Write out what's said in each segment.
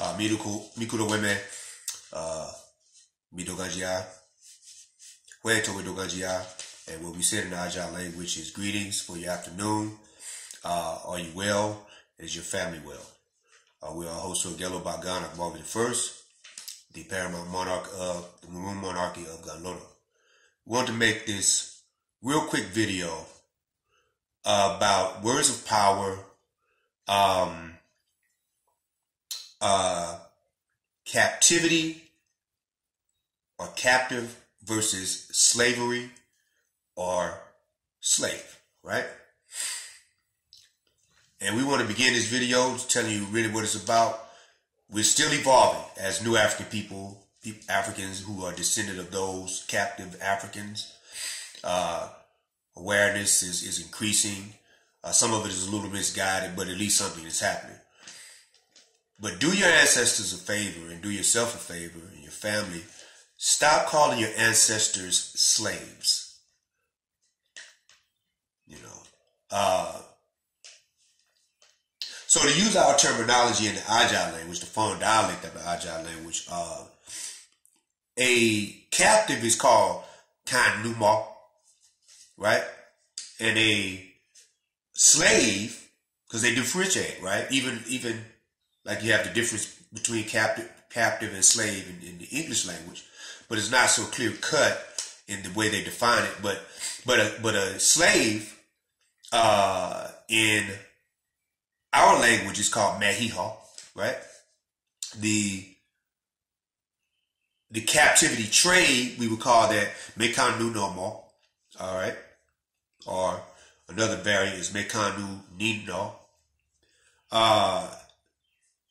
uh, Miruku, Mikuro Weme, uh, Midogajia, Hueto Midogajia, and what we said in Ajah language is greetings for your afternoon. Uh, are you well? Is your family well? Uh, we are host of Àgèlògbàgàn Marvin I, the paramount monarch of the Maroon Monarchy of Ganlodo. We want to make this real quick video about words of power, um, uh, captivity or captive versus slavery or slave, right? And we want to begin this video telling you really what it's about. We're still evolving as new African people, Africans who are descended of those captive Africans. Uh, awareness is, is increasing. Uh, some of it is a little misguided, but at least something is happening. But do your ancestors a favor and do yourself a favor and your family. Stop calling your ancestors slaves. You know. Uh, so to use our terminology in the Ajah language, the Fon dialect of the Ajah language, uh, a captive is called Kanuma, right? And a slave, because they differentiate, right? Even even like you have the difference between captive captive and slave in, in the English language, but it's not so clear cut in the way they define it. But but a but a slave uh, in our language is called Mahiha, right? The the captivity trade, we would call that Mekanu no more. All right. Or another variant is Mekanu Nino. Uh,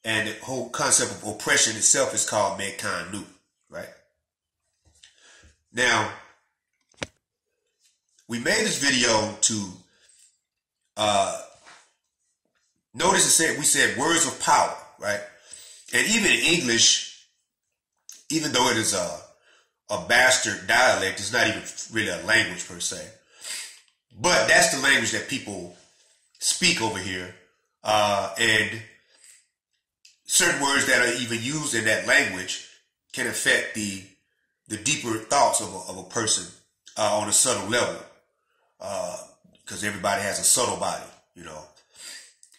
and the whole concept of oppression itself is called Mekanu, right? Now, we made this video to uh, notice it said we said words of power, right? And even in English, even though it is a a bastard dialect, it's not even really a language per se. But that's the language that people speak over here, uh, and certain words that are even used in that language can affect the the deeper thoughts of a, of a person uh, on a subtle level, because uh, everybody has a subtle body, you know.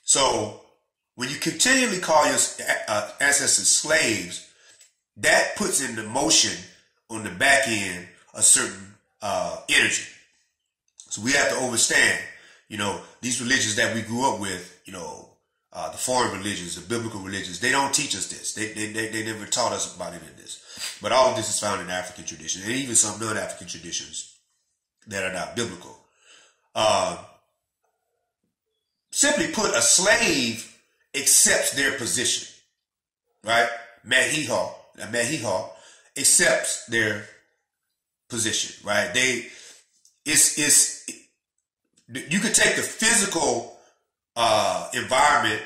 So when you continually call your uh, ancestors slaves, that puts into motion on the back end a certain uh, energy. So we have to understand, you know, these religions that we grew up with, you know, uh, the foreign religions, the biblical religions, they don't teach us this. They, they, they, they never taught us about any of this. But all of this is found in African tradition and even some non-African traditions that are not biblical. Uh, Simply put, a slave accepts their position, right? Mahiha, Mahiha accepts their position, right? They, it's, it's, you could take the physical uh, environment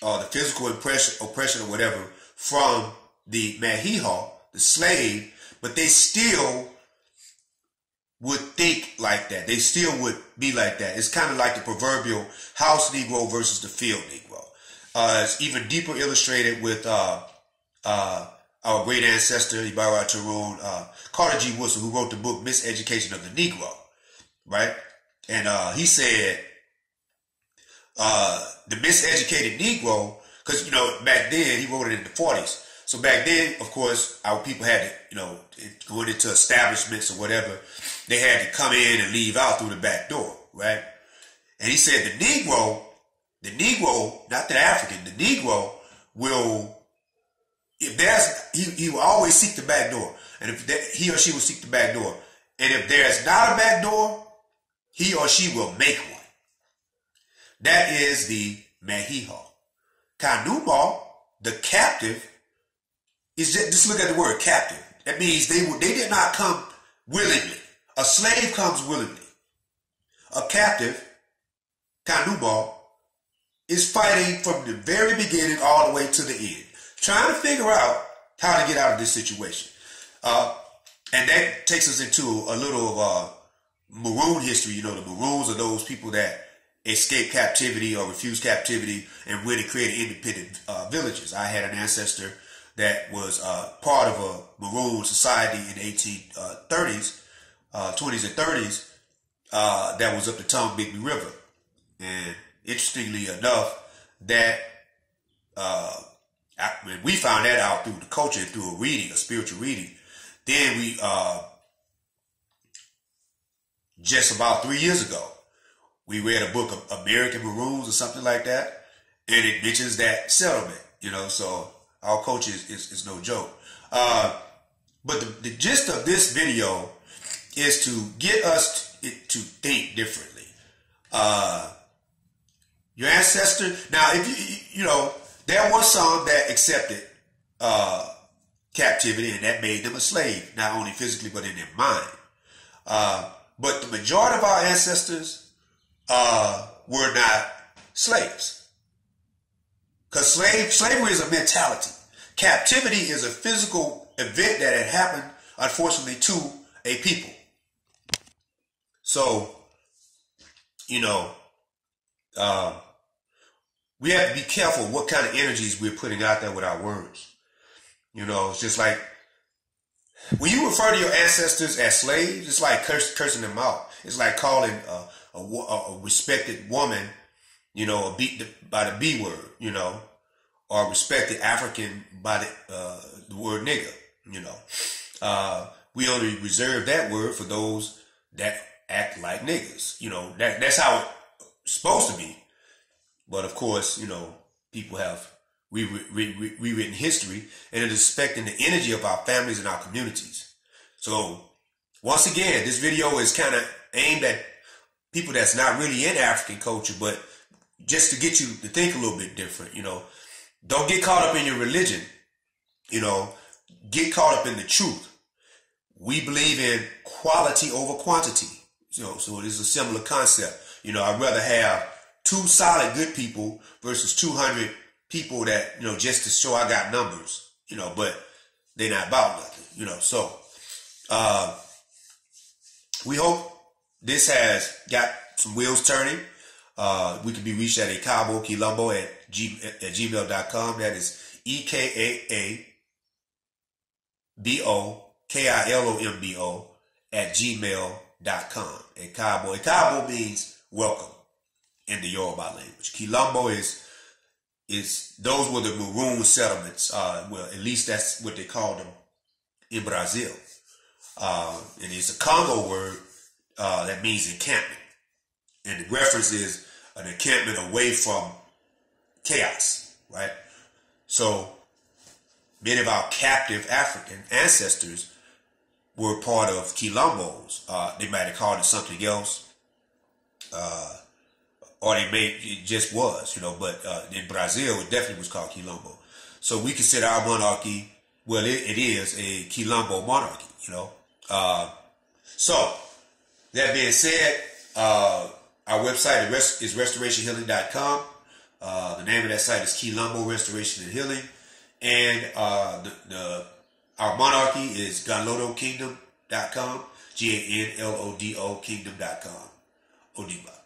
or the physical oppression, oppression or whatever from the Mahiha, the slave, but they still would think like that. They still would be like that. It's kind of like the proverbial house Negro versus the field Negro. Uh, it's even deeper illustrated with uh, uh, our great ancestor, Ibarra Tyrone, uh, Carter G. Woodson, who wrote the book Miseducation of the Negro, right? And uh, he said uh, the miseducated Negro, because, you know, back then, he wrote it in the 40s. So back then, of course, our people had to, you know, going into establishments or whatever, they had to come in and leave out through the back door, right? And he said the Negro, the Negro, not the African, the Negro will, if there's, he, he will always seek the back door. And if that, he or she will seek the back door. And if there's not a back door, he or she will make one. That is the Mahiha. Kanuma, the captive, is just, just look at the word captive. That means they they did not come willingly. A slave comes willingly. A captive, Kanuma, is fighting from the very beginning all the way to the end, trying to figure out how to get out of this situation. Uh, and that takes us into a little of uh, maroon history. You know, the maroons are those people that escaped captivity or refuse captivity and and created independent uh, villages. I had an ancestor that was uh, part of a Maroon society in the 1830s, 20s and 30s that was up the Tombigbee River. And interestingly enough, that uh, I, we found that out through the culture, through a reading, a spiritual reading. Then we, uh, just about three years ago, we read a book of American Maroons or something like that, and it mentions that settlement. You know, so our culture is, is, is no joke. Uh, but the, the, gist of this video is to get us to, to think differently. Uh, your ancestor. Now, if you you know, there was some that accepted uh, captivity, and that made them a slave, not only physically but in their mind. Uh, but the majority of our ancestors uh, were not slaves, because slave slavery is a mentality. Captivity is a physical event that had happened, unfortunately, to a people. So, you know, uh, we have to be careful what kind of energies we're putting out there with our words. You know, it's just like when you refer to your ancestors as slaves, it's like curse, cursing them out. It's like calling a, a, a respected woman, you know, a B, by the B word, you know, or respected African by the, uh, the word nigger, you know. Uh, we only reserve that word for those that act like niggas. You know, that that's how it's supposed to be. But of course, you know, people have rewritten history and it is affecting the energy of our families and our communities. So once again, this video is kind of aimed at people that's not really in African culture, but just to get you to think a little bit different, you know, don't get caught up in your religion, you know, get caught up in the truth. We believe in quality over quantity. You know, so it is a similar concept. You know, I'd rather have two solid good people versus 200 people that, you know, just to show I got numbers, you know, but they're not about nothing, you know. So, uh, we hope this has got some wheels turning. Uh, we can be reached at a Kaabo Quilombo at, g, at, gmail.com. That is E K A A B O K I L O M B O at gmail.com. A Kaabo means welcome in the Yoruba language. Quilombo is is those were the maroon settlements. Uh, well, at least that's what they called them in Brazil. Uh, and it's a Congo word uh, that means encampment, and the reference is an encampment away from chaos, right? So many of our captive African ancestors were part of Quilombos. Uh, they might have called it something else. Uh, or they may it just was, you know. But uh, in Brazil, it definitely was called Quilombo. So we consider our monarchy, well, it, it is a Quilombo monarchy, you know. Uh, so that being said, uh, our website is restorationhealing.com. Uh, the name of that site is Quilombo Restoration and Healing, and uh, the, the our monarchy is Ganlodokingdom.com, G A N L O D O Kingdom.com. Odiba.